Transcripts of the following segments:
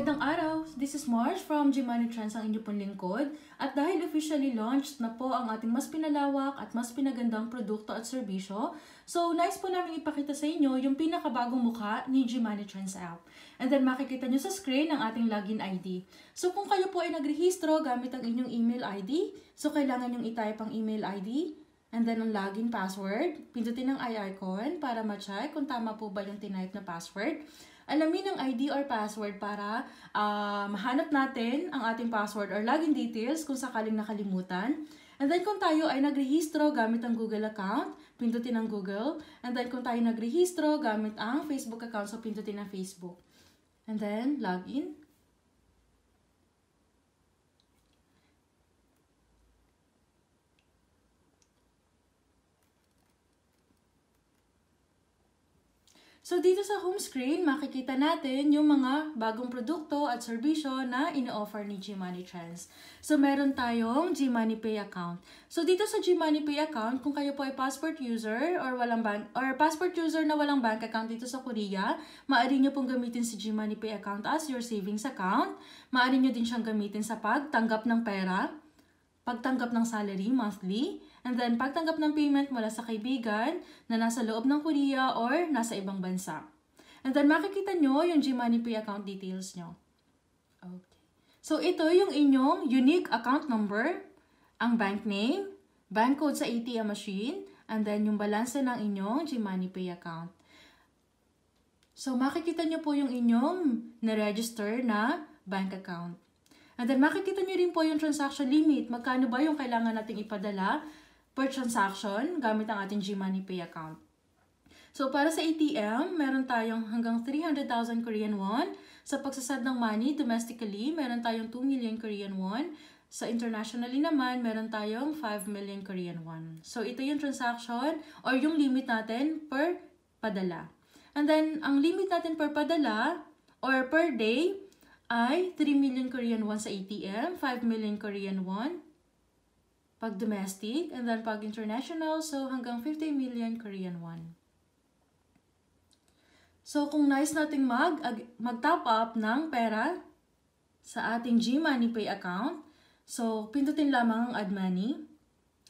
Magandang araw! This is Mars from Gmoney Trends ang inyo pong lingkod. At dahil officially launched na po ang ating mas pinalawak at mas pinagandang produkto at serbisyo, so nice po namin ipakita sa inyo yung pinakabagong mukha ni Gmoney Trends app. And then makikita nyo sa screen ang ating login ID. So kung kayo po ay nagrehistro gamit ang inyong email ID, so kailangan nyong itype ang email ID, and then ang login password, pindutin ang i icon para ma-check kung tama po ba yung tinype na password alamin ang ID or password para uh, mahanap natin ang ating password or login details kung sakaling nakalimutan. And then kung tayo ay nagrehistro gamit ang Google account, pindutin ang Google. And then kung tayo nagrehistro gamit ang Facebook account, so pindutin ang Facebook. And then login. So, dito sa home screen, makikita natin yung mga bagong produkto at serbisyo na ino-offer ni Gmoney Trends. So, meron tayong Gmoney Pay account. So, dito sa Gmoney Pay account, kung kayo po ay passport user or walang bank or passport user na walang bank account dito sa Korea, maaari nyo pong gamitin si Gmoney Pay account as your savings account. Maaari nyo din siyang gamitin sa pagtanggap ng pera, pagtanggap ng salary monthly, And then, pagtanggap ng payment mula sa kaibigan na nasa loob ng Korea or nasa ibang bansa. And then, makikita nyo yung Gmoney Pay account details nyo. Okay. So, ito yung inyong unique account number, ang bank name, bank code sa ATM machine, and then yung balance ng inyong Gmoney Pay account. So, makikita nyo po yung inyong na-register na bank account. And then, makikita nyo rin po yung transaction limit. Magkano ba yung kailangan nating ipadala per transaction gamit ang ating Gmoney Pay account. So, para sa ATM, meron tayong hanggang 300,000 Korean won. Sa pagsasad ng money domestically, meron tayong 2 million Korean won. Sa internationally naman, meron tayong 5 million Korean won. So, ito yung transaction or yung limit natin per padala. And then, ang limit natin per padala or per day ay 3 million Korean won sa ATM, 5 million Korean won pag domestic, and then pag international, so hanggang 50 million Korean won. So, kung nice nating mag, mag-top up ng pera sa ating Gmoney Pay account, so pindutin lamang ang Add Money.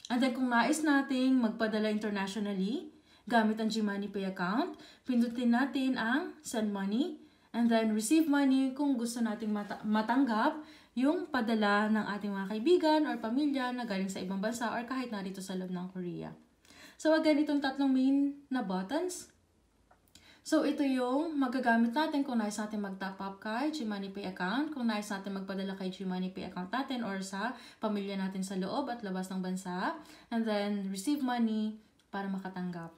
And then kung nais nating magpadala internationally, gamit ang Gmoney Pay account, pindutin natin ang Send Money, and then Receive Money kung gusto nating mat matanggap yung padala ng ating mga kaibigan or pamilya na galing sa ibang bansa or kahit narito sa loob ng Korea. So, again, itong tatlong main na buttons. So, ito yung magagamit natin kung nais natin mag-top up kay Gmoney Pay account, kung nais natin magpadala kay Gmoney Pay account natin or sa pamilya natin sa loob at labas ng bansa. And then, receive money para makatanggap.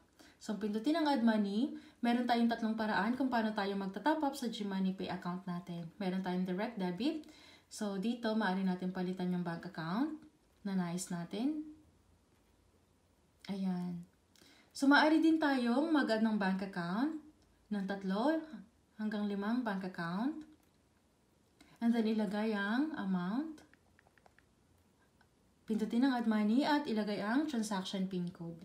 So, pindutin ang add money. Meron tayong tatlong paraan kung paano tayo magta-top up sa Gmoney Pay account natin. Meron tayong direct debit, So, dito, maaari natin palitan yung bank account na nais natin. Ayan. So, maaari din tayong mag-add ng bank account ng tatlo hanggang limang bank account. And then, ilagay ang amount. Pindutin ang add money at ilagay ang transaction PIN code.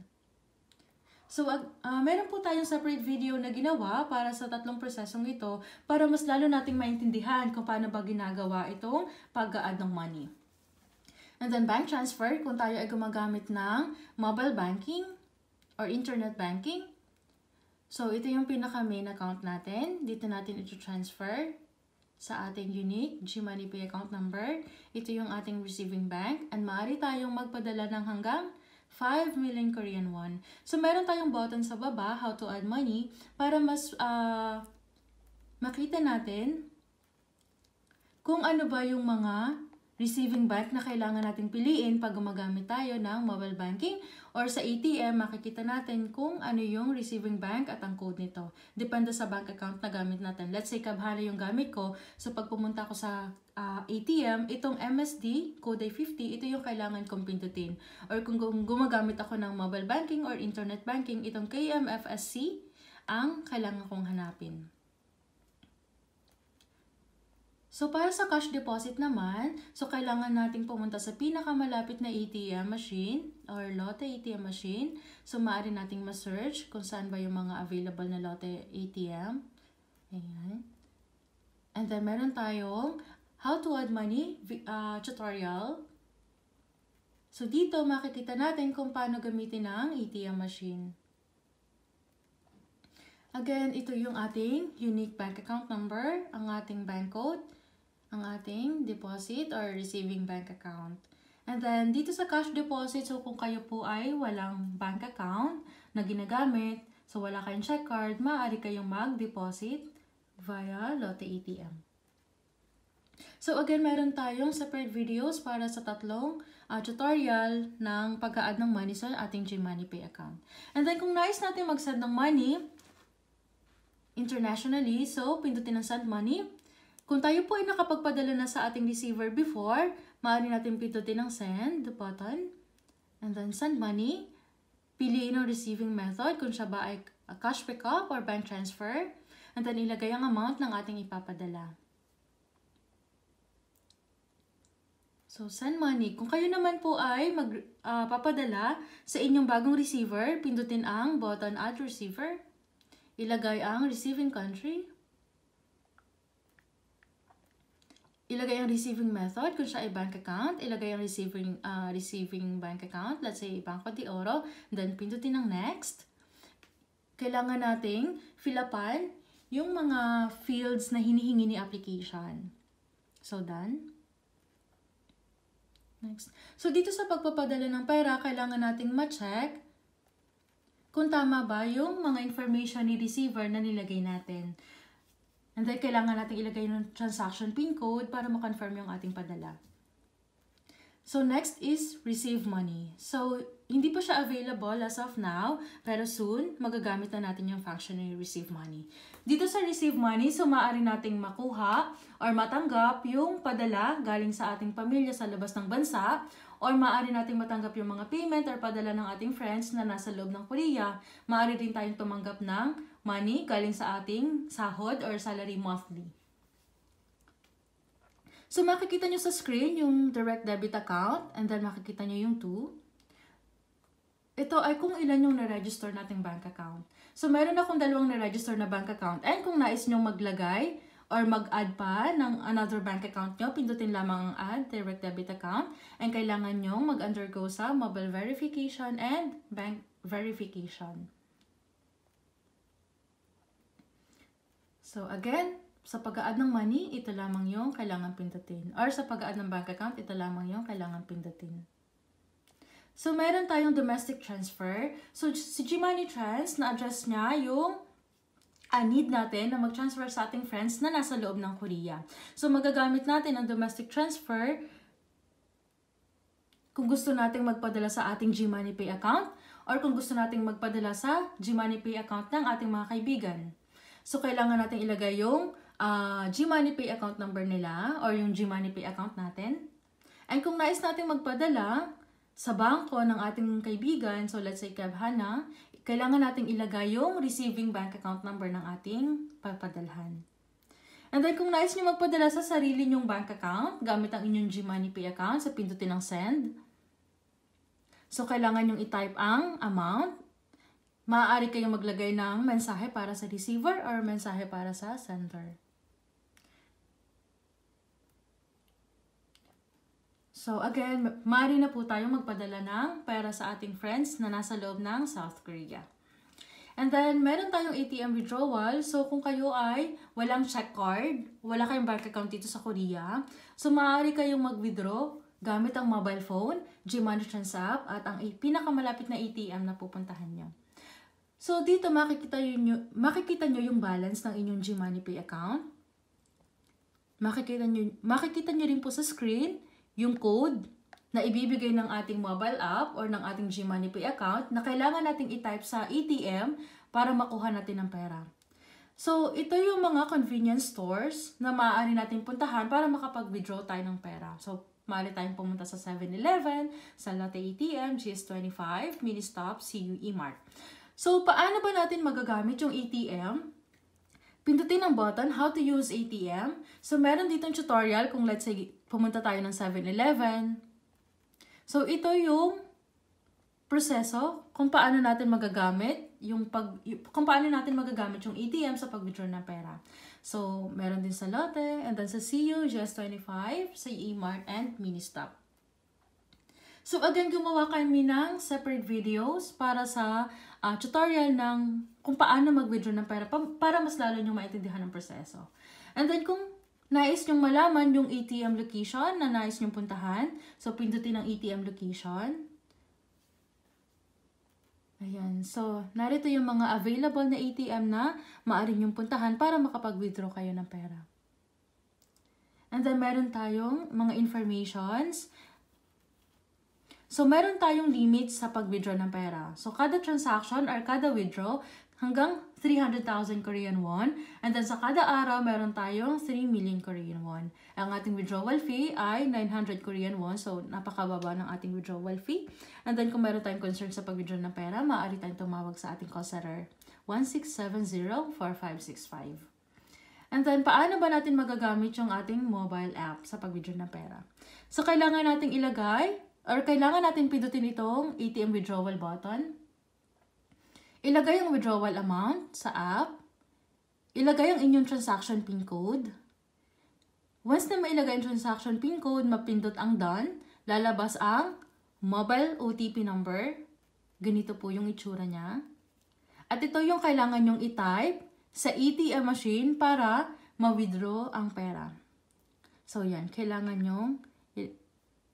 So, uh, meron po tayong separate video na ginawa para sa tatlong prosesong ito para mas lalo nating maintindihan kung paano ba ginagawa itong pag-add ng money. And then bank transfer, kung tayo ay gumagamit ng mobile banking or internet banking. So, ito yung pinaka main account natin. Dito natin ito transfer sa ating unique Gmoney Pay account number. Ito yung ating receiving bank and maaari tayong magpadala ng hanggang 5 million Korean won. So, meron tayong button sa baba, how to add money, para mas uh, makita natin kung ano ba yung mga receiving bank na kailangan nating piliin pag gumagamit tayo ng mobile banking or sa ATM, makikita natin kung ano yung receiving bank at ang code nito. Depende sa bank account na gamit natin. Let's say, Kabhana yung gamit ko. So, pag pumunta ko sa uh, ah, ATM, itong MSD, code ay 50, ito yung kailangan kong pindutin. Or kung gumagamit ako ng mobile banking or internet banking, itong KMFSC ang kailangan kong hanapin. So, para sa cash deposit naman, so kailangan nating pumunta sa pinakamalapit na ATM machine or Lotte ATM machine. So, maaari nating ma-search kung saan ba yung mga available na Lotte ATM. Ayan. And then, meron tayong how to add money uh, tutorial. So, dito makikita natin kung paano gamitin ang ATM machine. Again, ito yung ating unique bank account number, ang ating bank code, ang ating deposit or receiving bank account. And then, dito sa cash deposit, so kung kayo po ay walang bank account na ginagamit, so wala kayong check card, maaari kayong mag-deposit via Lotte ATM. So again, meron tayong separate videos para sa tatlong uh, tutorial ng pag-add ng money sa ating GMoney Pay account. And then kung nais natin mag-send ng money, internationally. So, pindutin ang send money. Kung tayo po ay nakapagpadala na sa ating receiver before, maaari natin pindutin ang send button. And then send money. Piliin ang receiving method kung siya ba ay cash pickup or bank transfer. And then ilagay ang amount ng ating ipapadala. So, send money. Kung kayo naman po ay magpapadala uh, sa inyong bagong receiver, pindutin ang button Add Receiver. Ilagay ang receiving country. Ilagay ang receiving method kung siya ay bank account. Ilagay ang receiving uh, receiving bank account. Let's say Banco de Oro. Then pindutin ang next. Kailangan nating fill upan yung mga fields na hinihingi ni application. So done. Next. So dito sa pagpapadala ng pera, kailangan nating ma-check kung tama ba yung mga information ni receiver na nilagay natin. And then, kailangan natin ilagay yung transaction PIN code para ma-confirm yung ating padala. So, next is receive money. So, hindi pa siya available as of now, pero soon, magagamit na natin yung function ni receive money. Dito sa receive money, so maaari nating makuha or matanggap yung padala galing sa ating pamilya sa labas ng bansa or maaari nating matanggap yung mga payment or padala ng ating friends na nasa loob ng Korea. Maaari din tayong tumanggap ng money galing sa ating sahod or salary monthly. So, makikita nyo sa screen yung direct debit account and then makikita nyo yung 2. Ito ay kung ilan yung na-register nating bank account. So, meron akong dalawang na-register na bank account and kung nais nyong maglagay or mag-add pa ng another bank account nyo, pindutin lamang ang add direct debit account and kailangan nyo mag-undergo sa mobile verification and bank verification. So again, sa pag-add ng money, ito lamang yung kailangan pindutin. Or sa pag-add ng bank account, ito lamang yung kailangan pindutin. So, meron tayong domestic transfer. So, si Gmoney Trans, na-address niya yung uh, need natin na mag-transfer sa ating friends na nasa loob ng Korea. So, magagamit natin ang domestic transfer kung gusto nating magpadala sa ating GMoney Pay account or kung gusto nating magpadala sa GMoney Pay account ng ating mga kaibigan. So, kailangan natin ilagay yung uh, GMoney Pay account number nila or yung GMoney Pay account natin. And kung nais nating magpadala sa bangko ng ating kaibigan, so let's say Kev Hana, kailangan nating ilagay yung receiving bank account number ng ating papadalhan. And then, kung nais nyo magpadala sa sarili nyong bank account, gamit ang inyong GMoney Pay account, sa pindutin ng send. So, kailangan nyong i-type ang amount. Maaari kayong maglagay ng mensahe para sa receiver or mensahe para sa sender. So again, maaari na po tayong magpadala ng pera sa ating friends na nasa loob ng South Korea. And then, meron tayong ATM withdrawal. So, kung kayo ay walang check card, wala kayong bank account dito sa Korea, so maaari kayong mag-withdraw gamit ang mobile phone, GMoney Transapp, at ang pinakamalapit na ATM na pupuntahan nyo. So, dito makikita nyo, makikita nyo yung balance ng inyong GMoney Pay account. Makikita nyo, makikita nyo rin po sa screen yung code na ibibigay ng ating mobile app or ng ating GMoney Pay account na kailangan nating i-type sa ATM para makuha natin ang pera. So, ito yung mga convenience stores na maaari natin puntahan para makapag-withdraw tayo ng pera. So, maaari tayong pumunta sa 7-Eleven, sa Lotte ATM, GS25, Ministop, CU eMart. So, paano ba natin magagamit yung ATM? Pindutin ang button, How to use ATM. So, meron ditong tutorial kung let's say pumunta tayo ng 7-Eleven. So, ito yung proseso kung paano natin magagamit yung pag kung paano natin magagamit yung ATM sa pag-withdraw ng pera. So, meron din sa Lotte, and then sa CU, GS25, sa eMart, and Ministop. So, again, gumawa kami ng separate videos para sa uh, tutorial ng kung paano mag-withdraw ng pera para mas lalo nyo maintindihan ng proseso. And then, kung nais nyong malaman yung ATM location na nais nyong puntahan, so pindutin ang ATM location. Ayan. So, narito yung mga available na ATM na maaari niyong puntahan para makapag-withdraw kayo ng pera. And then, meron tayong mga informations. So, meron tayong limits sa pag-withdraw ng pera. So, kada transaction or kada withdraw, hanggang 300,000 Korean won. And then sa kada araw, meron tayong 3 million Korean won. Ang ating withdrawal fee ay 900 Korean won. So, napakababa ng ating withdrawal fee. And then kung meron tayong concern sa pag-withdraw ng pera, maaari tayong tumawag sa ating call center 1670-4565. And then, paano ba natin magagamit yung ating mobile app sa pag-withdraw ng pera? So, kailangan nating ilagay or kailangan natin pindutin itong ATM withdrawal button Ilagay ang withdrawal amount sa app. Ilagay ang inyong transaction PIN code. Once na mailagay ang transaction PIN code, mapindot ang done, lalabas ang mobile OTP number. Ganito po yung itsura niya. At ito yung kailangan nyong i-type sa ATM machine para ma-withdraw ang pera. So yan, kailangan nyong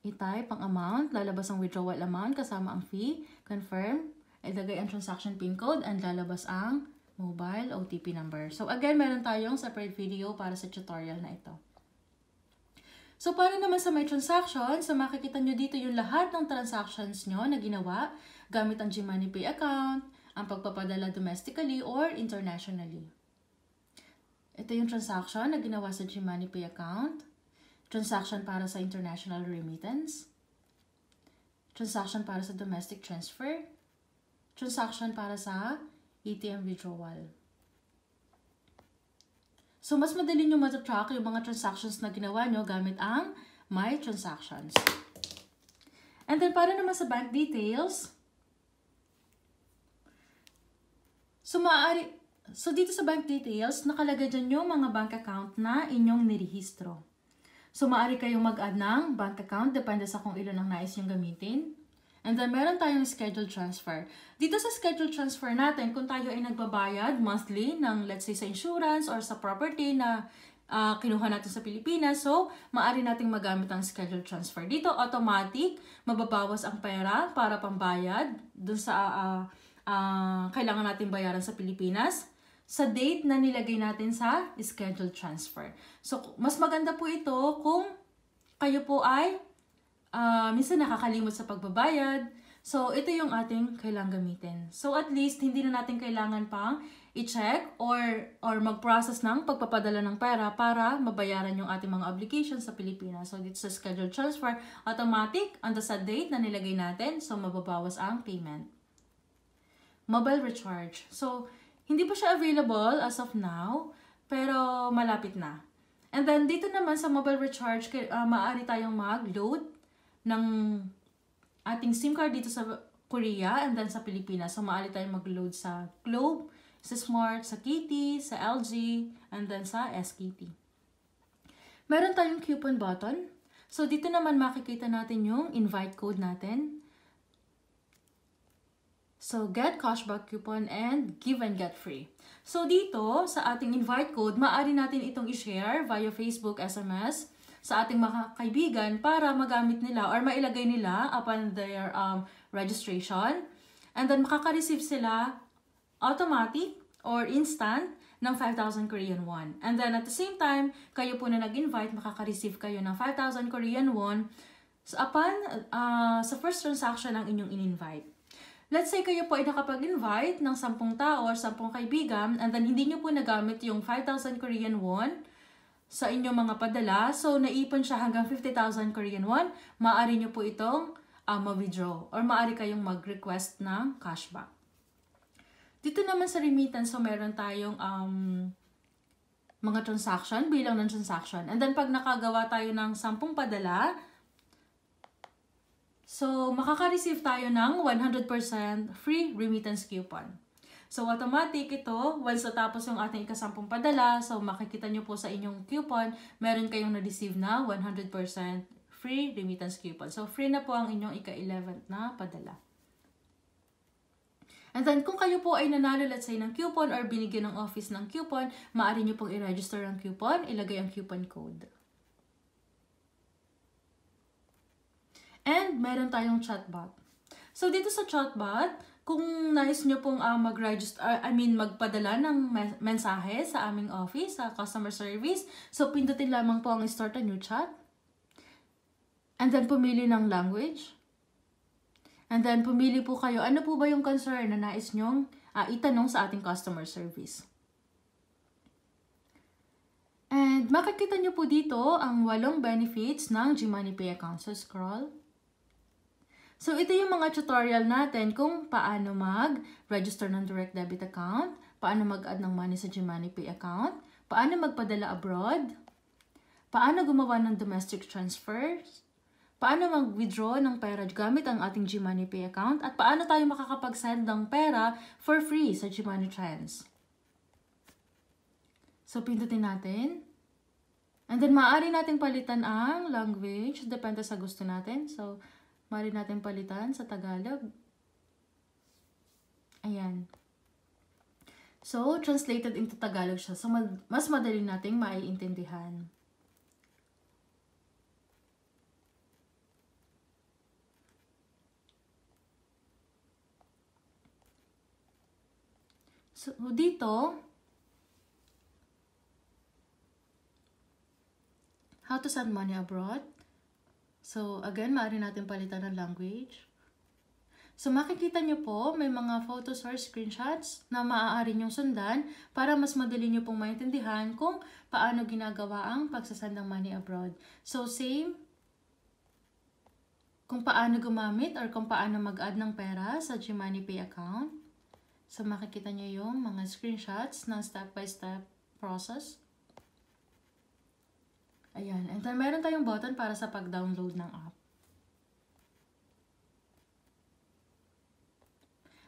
i-type ang amount, lalabas ang withdrawal amount kasama ang fee, confirm, ilagay ang transaction PIN code and lalabas ang mobile OTP number. So again, meron tayong separate video para sa tutorial na ito. So para naman sa my transaction, so makikita nyo dito yung lahat ng transactions nyo na ginawa gamit ang GMoney Pay account, ang pagpapadala domestically or internationally. Ito yung transaction na ginawa sa GMoney Pay account, transaction para sa international remittance, transaction para sa domestic transfer, transaction para sa ATM withdrawal. So, mas madali nyo matatrack yung mga transactions na ginawa nyo gamit ang My Transactions. And then, para naman sa bank details, so, maaari, so dito sa bank details, nakalagay dyan yung mga bank account na inyong nirehistro. So, maaari kayong mag-add ng bank account, depende sa kung ilan ang nais yung gamitin. And then, meron tayong schedule transfer. Dito sa schedule transfer natin, kung tayo ay nagbabayad monthly ng, let's say, sa insurance or sa property na uh, kinuha natin sa Pilipinas, so, maaari nating magamit ang schedule transfer. Dito, automatic, mababawas ang pera para pambayad dun sa uh, uh, kailangan natin bayaran sa Pilipinas sa date na nilagay natin sa schedule transfer. So, mas maganda po ito kung kayo po ay uh, minsan nakakalimot sa pagbabayad. So, ito yung ating kailangan gamitin. So, at least, hindi na natin kailangan pang i-check or, or mag-process ng pagpapadala ng pera para mabayaran yung ating mga obligations sa Pilipinas. So, dito sa schedule transfer, automatic, ando sa date na nilagay natin, so mababawas ang payment. Mobile recharge. So, hindi pa siya available as of now, pero malapit na. And then, dito naman sa mobile recharge, uh, maaari tayong mag-load ng ating SIM card dito sa Korea and then sa Pilipinas. So, maaari tayong mag-load sa Globe, sa Smart, sa KT, sa LG, and then sa SKT. Meron tayong coupon button. So, dito naman makikita natin yung invite code natin. So, get cashback coupon and give and get free. So, dito, sa ating invite code, maaari natin itong i-share via Facebook, SMS, sa ating mga kaibigan para magamit nila or mailagay nila upon their um, registration. And then makaka-receive sila automatic or instant ng 5,000 Korean won. And then at the same time, kayo po na nag-invite, makaka-receive kayo ng 5,000 Korean won upon uh, sa first transaction ng inyong in-invite. Let's say kayo po ay nakapag-invite ng 10 tao or 10 kaibigan and then hindi nyo po nagamit yung 5,000 Korean won sa inyong mga padala. So, naipon siya hanggang 50,000 Korean won. Maaari nyo po itong uh, ma-withdraw or maaari kayong mag-request ng cashback. Dito naman sa remittance, so meron tayong um, mga transaction, bilang ng transaction. And then, pag nakagawa tayo ng 10 padala, So, makaka-receive tayo ng 100% free remittance coupon. So, automatic ito, once natapos yung ating ikasampung padala, so makikita nyo po sa inyong coupon, meron kayong na-receive na 100% free remittance coupon. So, free na po ang inyong ika-11 na padala. And then, kung kayo po ay nanalo, let's say, ng coupon or binigyan ng office ng coupon, maaari nyo pong i-register ang coupon, ilagay ang coupon code. And, meron tayong chatbot. So, dito sa chatbot, kung nais nyo pong uh, mag-register, uh, I mean, magpadala ng mensahe sa aming office, sa customer service, so, pindutin lamang po ang start a new chat. And then, pumili ng language. And then, pumili po kayo, ano po ba yung concern na nais nyong uh, itanong sa ating customer service. And makikita nyo po dito ang walong benefits ng Gmoney Pay account. So, scroll. So, ito yung mga tutorial natin kung paano mag-register ng direct debit account, paano mag-add ng money sa Gmoney Pay account, paano magpadala abroad, paano gumawa ng domestic transfers, paano mag-withdraw ng pera gamit ang ating Gmoney Pay account at paano tayo makakapag-send ng pera for free sa Gmoney Trends. So, pindutin natin. And then, maaari natin palitan ang language. Depende sa gusto natin. So, maaari natin palitan sa Tagalog. Ayan. So, translated into Tagalog siya. So, mas madali nating maiintindihan. So, dito, how to send money abroad. So, again, maaari natin palitan ng language. So, makikita nyo po, may mga photos or screenshots na maaari nyong sundan para mas madali nyo pong maintindihan kung paano ginagawa ang pagsasend ng money abroad. So, same kung paano gumamit or kung paano mag-add ng pera sa Gmoney Pay account. So, makikita nyo yung mga screenshots ng step-by-step -step process. Ayan. And then, meron tayong button para sa pag-download ng app.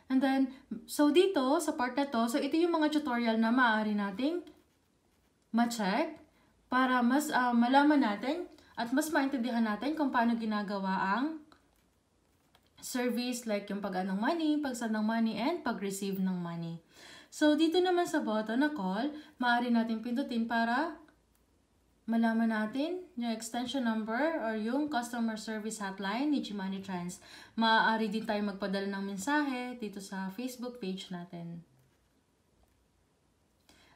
And then, so dito, sa part na to, so ito yung mga tutorial na maaari nating ma-check para mas uh, malaman natin at mas maintindihan natin kung paano ginagawa ang service like yung pag-add ng money, pag-send ng money, and pag-receive ng money. So, dito naman sa button na call, maaari natin pindutin para malaman natin yung extension number or yung customer service hotline ni Gmoney Trans. Maaari din tayo magpadala ng mensahe dito sa Facebook page natin.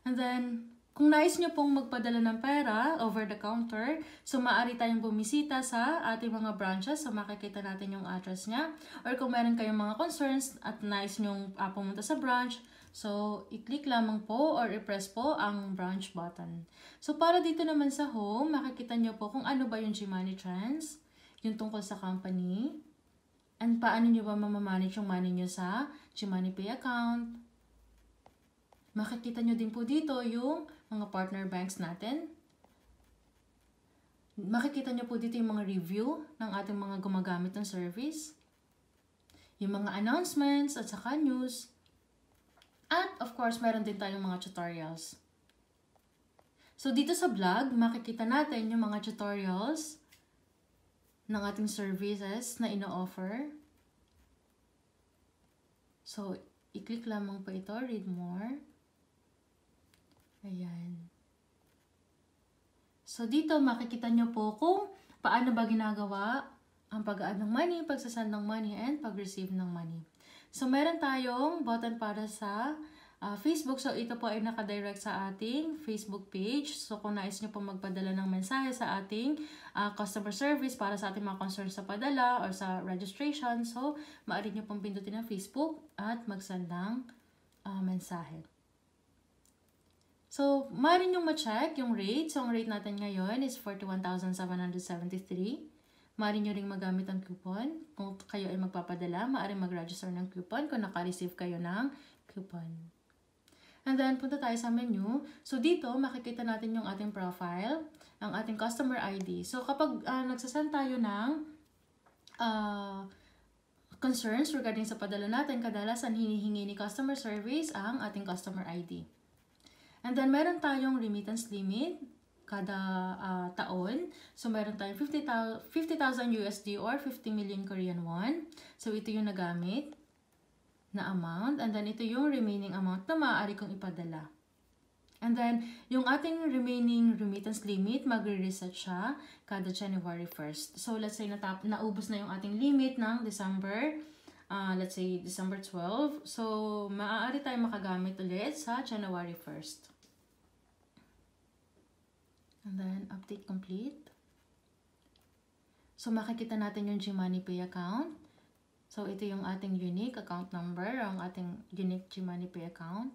And then, kung nais nyo pong magpadala ng pera over the counter, so maaari tayong bumisita sa ating mga branches. So makikita natin yung address niya. Or kung meron kayong mga concerns at nais nyo uh, pumunta sa branch, so i-click lamang po or i-press po ang branch button. So para dito naman sa home, makikita nyo po kung ano ba yung Gmoney Trans, yung tungkol sa company, and paano nyo ba mamamanage yung money nyo sa Gmoney Pay account. Makikita nyo din po dito yung mga partner banks natin. Makikita nyo po dito yung mga review ng ating mga gumagamit ng service. Yung mga announcements at saka news. At of course, meron din tayong mga tutorials. So dito sa vlog, makikita natin yung mga tutorials ng ating services na ino-offer. So, i-click lamang po ito, read more. Ayan. So, dito makikita nyo po kung paano ba ginagawa ang pag-add ng money, pagsasend ng money, and pag-receive ng money. So, meron tayong button para sa uh, Facebook. So, ito po ay nakadirect sa ating Facebook page. So, kung nais nyo po magpadala ng mensahe sa ating uh, customer service para sa ating mga concerns sa padala or sa registration, so, maaari nyo pong pindutin ang Facebook at magsend ng uh, mensahe. So, maaari nyo ma-check yung rate. So, ang rate natin ngayon is 41,773. Maaari nyo ring magamit ang coupon. Kung kayo ay magpapadala, maaari mag-register ng coupon kung naka-receive kayo ng coupon. And then, punta tayo sa menu. So, dito, makikita natin yung ating profile, ang ating customer ID. So, kapag uh, nagsasend tayo ng uh, concerns regarding sa padala natin, kadalasan hinihingi ni customer service ang ating customer ID. And then, meron tayong remittance limit kada uh, taon. So, meron tayong 50,000 50, USD or 50 million Korean won. So, ito yung nagamit na amount. And then, ito yung remaining amount na maaari kong ipadala. And then, yung ating remaining remittance limit, magre-reset siya kada January 1st. So, let's say natap naubos na yung ating limit ng December, uh, let's say December 12. So, maaari tayong makagamit ulit sa January 1st. And then, update complete. So, makikita natin yung Gmoney Pay account. So, ito yung ating unique account number, ang ating unique Gmoney Pay account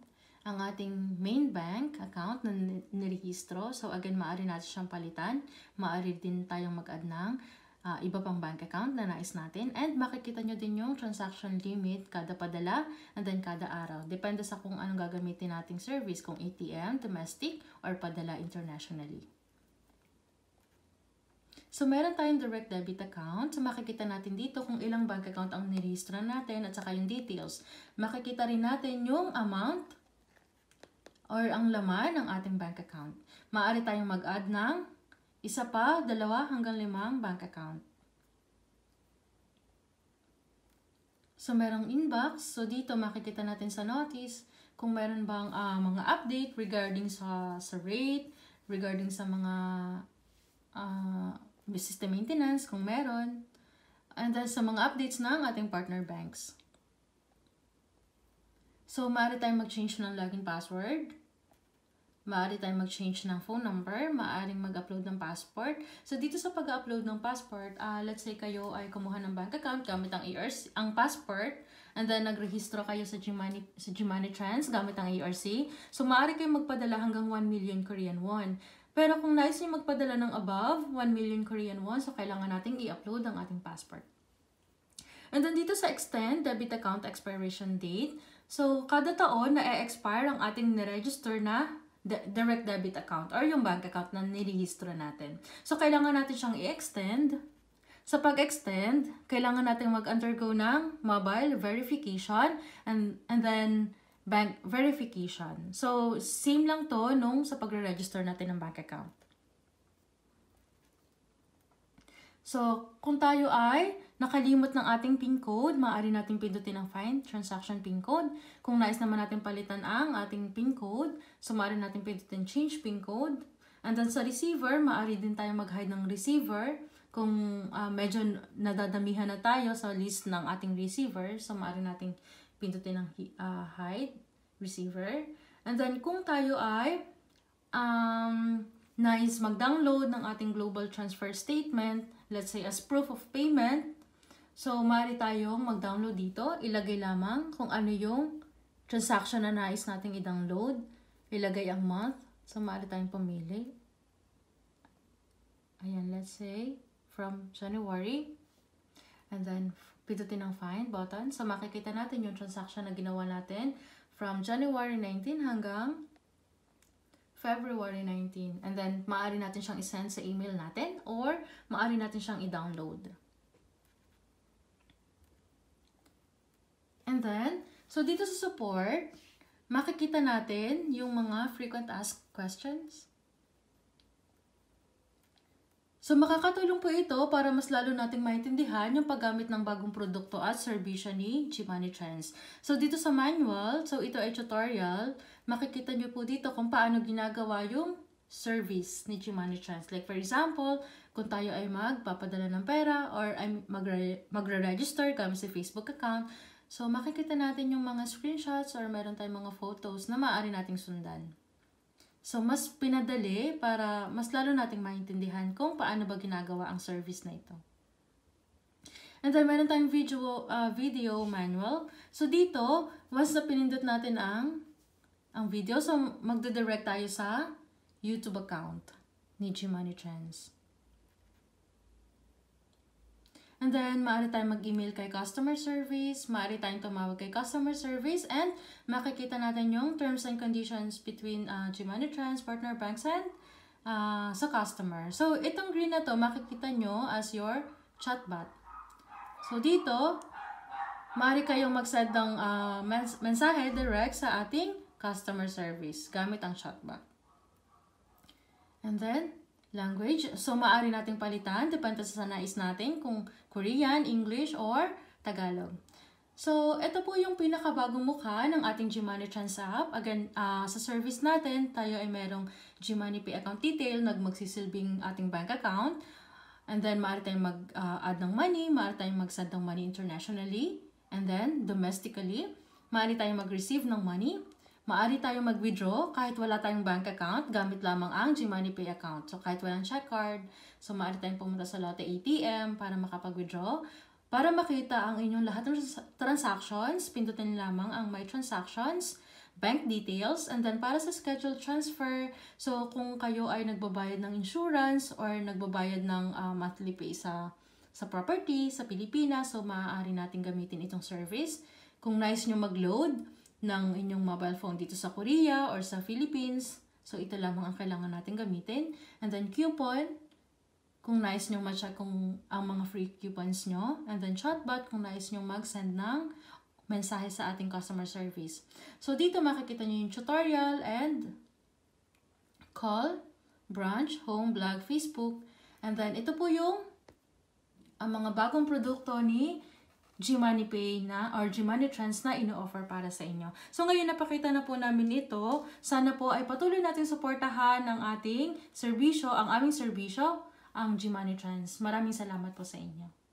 ang ating main bank account na nirehistro. So again, maaari natin siyang palitan. Maaari din tayong mag-add ng uh, iba pang bank account na nais natin. And makikita nyo din yung transaction limit kada padala and then kada araw. Depende sa kung anong gagamitin nating service, kung ATM, domestic, or padala internationally. So, meron tayong direct debit account. So, makikita natin dito kung ilang bank account ang nirehistro natin at saka yung details. Makikita rin natin yung amount or ang laman ng ating bank account. Maaari tayong mag-add ng isa pa, dalawa hanggang limang bank account. So, merong inbox. So, dito makikita natin sa notice kung meron bang uh, mga update regarding sa, sa rate, regarding sa mga uh, system maintenance, kung meron. And sa mga updates ng ating partner banks. So, maaari tayong mag-change ng login password. Maaari tayong mag-change ng phone number. Maaaring mag-upload ng passport. So, dito sa pag-upload ng passport, uh, let's say kayo ay kumuha ng bank account gamit ang ERC, ang passport, and then nagrehistro kayo sa Gmoney, sa Gmoney Trans gamit ang ERC. So, maaari kayong magpadala hanggang 1 million Korean won. Pero kung nais niyo magpadala ng above 1 million Korean won, so kailangan nating i-upload ang ating passport. And then dito sa extend debit account expiration date, So, kada taon na e-expire ang ating niregister na direct debit account or yung bank account na nirehistro natin. So, kailangan natin siyang i-extend. Sa pag-extend, kailangan natin mag-undergo ng mobile verification and, and then bank verification. So, same lang to nung sa pagre-register natin ng bank account. So, kung tayo ay nakalimot ng ating PIN code, maaari natin pindutin ang Find Transaction PIN Code. Kung nais naman natin palitan ang ating PIN code, so maaari natin pindutin Change PIN Code. And then sa receiver, maaari din tayo mag-hide ng receiver. Kung uh, medyo nadadamihan na tayo sa list ng ating receiver, so maaari natin pindutin ang uh, hide receiver. And then kung tayo ay um, nais mag-download ng ating global transfer statement, let's say as proof of payment, So, maaari tayong mag-download dito. Ilagay lamang kung ano yung transaction na nais nating i-download. Ilagay ang month. So, maaari tayong pumili. Ayan, let's say, from January. And then, pindutin ang find button. So, makikita natin yung transaction na ginawa natin from January 19 hanggang February 19. And then, maaari natin siyang isend sa email natin or maaari natin siyang i-download. And then, so dito sa support, makikita natin yung mga frequent asked questions. So makakatulong po ito para mas lalo nating maintindihan yung paggamit ng bagong produkto at serbisyo ni Gmoney Trends. So dito sa manual, so ito ay tutorial, makikita nyo po dito kung paano ginagawa yung service ni Gmoney Trends. Like for example, kung tayo ay magpapadala ng pera or ay magre-register gamit sa Facebook account, So, makikita natin yung mga screenshots or meron tayong mga photos na maaari nating sundan. So, mas pinadali para mas lalo nating maintindihan kung paano ba ginagawa ang service na ito. And then, meron tayong video, uh, video manual. So, dito, once na pinindot natin ang, ang video, so magde-direct tayo sa YouTube account ni Gmoney Trends. And then, maaari tayong mag-email kay customer service, maaari tayong tumawag kay customer service, and makikita natin yung terms and conditions between uh, Gmoney Trans, partner banks, and uh, sa customer. So, itong green na to, makikita nyo as your chatbot. So dito, maaari kayong mag-send ng ah, mens- mensahe direct sa ating customer service gamit ang chatbot. And then, language. So, maaari nating palitan. Depende sa nais natin kung Korean, English, or Tagalog. So, ito po yung pinakabagong mukha ng ating Gmoney Trans app. Again, ah, sa service natin, tayo ay merong Gmoney Pay account detail, nag magsisilbing ating bank account. And then, maaari tayong mag-add ng money, maaari tayong mag-send ng money internationally. And then, domestically, maaari tayong mag-receive ng money. Maaari tayong mag-withdraw kahit wala tayong bank account gamit lamang ang Gmoney Pay account. So, kahit walang check card, so maaari tayong pumunta sa Lotte ATM para makapag-withdraw. Para makita ang inyong lahat ng trans- transactions, pindutin lamang ang My Transactions, bank details, and then para sa scheduled transfer, so kung kayo ay nagbabayad ng insurance or nagbabayad ng ah, monthly pay sa sa property sa Pilipinas, so maaari natin gamitin itong service. Kung nice nyo mag-load ng inyong mobile phone dito sa Korea or sa Philippines, so ito lamang ang kailangan natin gamitin. And then coupon, kung nais nyo ma-check kung ang mga free coupons nyo. And then chatbot, kung nais nyo mag-send ng mensahe sa ating customer service. So dito makikita nyo yung tutorial and call, branch, home, blog, Facebook. And then ito po yung ang mga bagong produkto ni Gmoney Pay na or Gmoney Trans na ino-offer para sa inyo. So ngayon napakita na po namin ito. Sana po ay patuloy natin suportahan ng ating serbisyo, ang aming serbisyo, ang Gmoney Trans. Maraming salamat po sa inyo.